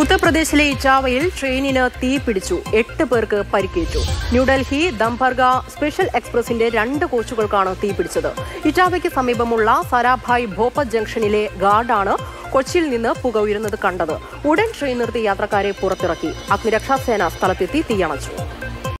ഉത്തർപ്രദേശിലെ ഇറ്റാവയിൽ ട്രെയിനിന് തീ പിടിച്ചു. എട്ട് പേർക്ക് പരിക്കേറ്റു. ന്യൂഡൽഹി ദംഭർഗ സ്പെഷ്യൽ എക്സ്പ്രസിന്റെ രണ്ട് കോച്ചുകൾക്കാണ് തീ പിടിച്ചത്. ഇറ്റാവയ്ക്ക് സമീപമുള്ള സരാഭായ് ഭോപ്പ ജംഗ്ഷനിലെ ഗാർഡാണ് കൊച്ചിയിൽ നിന്ന് പുക ഉയരുന്നത് കണ്ടത്. ഉടൻ ട്രെയിൻ നിർത്തി യാത്രക്കാരെ പുറത്തിറക്കി. അഗ്നിരക്ഷാസേന സ്ഥലത്തെത്തി തീയണച്ചു.